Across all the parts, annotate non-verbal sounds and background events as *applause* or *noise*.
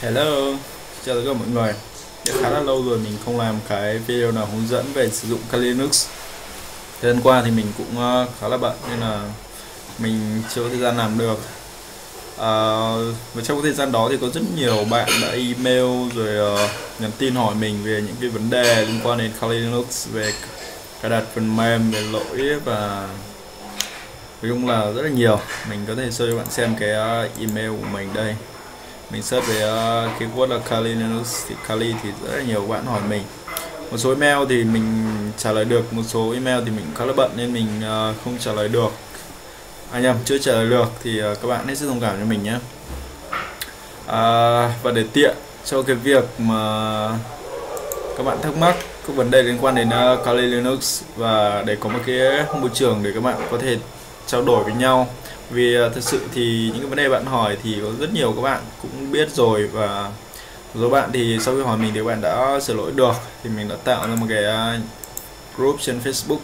Hello, chào tất cả mọi người. Đã khá là lâu rồi mình không làm cái video nào hướng dẫn về sử dụng Kali Linux. Thời gian qua thì mình cũng ờ, khá là bận nên là mình chưa có thời gian làm được. À, Và trong thời gian đó thì có rất nhiều bạn đã email rồi uh, nhắn tin hỏi mình về những cái vấn đề liên quan đến Kali Linux Về cài đặt phần mềm, về lỗi và nói chung là rất là nhiều. Mình có thể show cho bạn xem cái email của mình đây mình search về ờ, uh, keyword là Kali Linux thì Kali thì rất là nhiều bạn hỏi mình. Một số email thì mình trả lời được một số email thì mình khá là bận nên mình uh, không trả lời được. À nhầm chưa trả lời được thì uh, các bạn hãy sức thông cảm cho mình nhé. À, và để tiện cho cái việc mà các bạn thắc mắc các vấn đề liên quan đến uh, Kali Linux và để có một cái môi trường để các bạn có thể trao đổi với nhau vì à, thật thực sự thì những cái vấn đề bạn hỏi thì có rất nhiều các bạn cũng biết rồi và một số bạn thì sau khi hỏi mình thì bạn đã sửa lỗi được thì mình đã tạo ra một cái à, group trên Facebook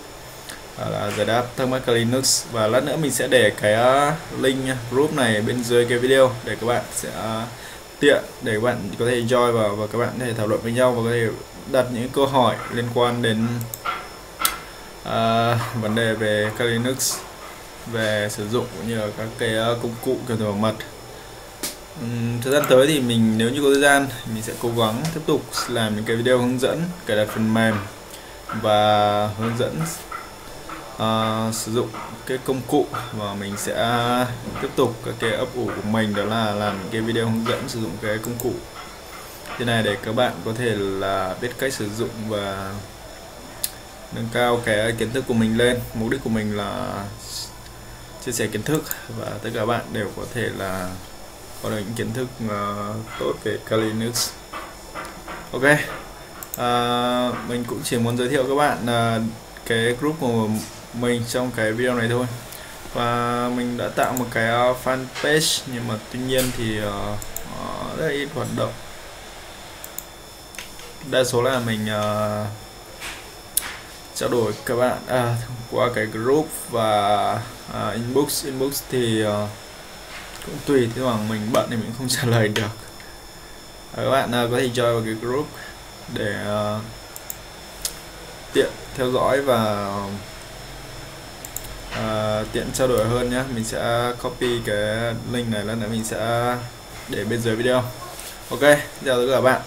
là giải đáp thắc mắc Linux. Và lát nữa mình sẽ để cái à, link group này bên dưới cái video để các bạn sẽ tiện để các bạn có thể join vào và các bạn có thể thảo luận với nhau và có thể đặt những câu hỏi liên quan đến uh, vấn đề về Linux về sử dụng cũng như là các cái ờ, công cụ kiểm bảo mật. Uhm, thời gian tới thì mình nếu như có thời gian mình sẽ cố gắng tiếp tục làm những cái video hướng dẫn cài đặt phần mềm và hướng dẫn uh, sử dụng cái công cụ và mình sẽ tiếp tục các cái ấp ủ của mình đó là làm cái video hướng dẫn sử dụng cái công cụ. Thế này để các bạn có thể là biết cách sử dụng và nâng cao cái kiến thức của mình lên. Mục đích của mình là chia sẻ kiến thức và tất cả bạn đều có thể là có được những kiến thức uh, tốt về Kali Linux ok. Uh, mình cũng chỉ muốn giới thiệu các bạn uh, cái group của mình trong cái video này thôi. Và mình đã tạo một cái uh, fanpage nhưng mà tuy nhiên thì uh, uh, rất là ít hoạt động. Đa số là mình uh, trao đổi các bạn à, qua cái group và à, inbox inbox thì à, cũng tùy thế mà mình bận thì mình không *laughs* trả lời được. À, các bạn à, có thể join vào cái group để à, tiện theo dõi và à, tiện trao đổi hơn nhé. Mình sẽ copy cái link này lên nữa mình sẽ để bên dưới video. Ok chào tất cả các bạn.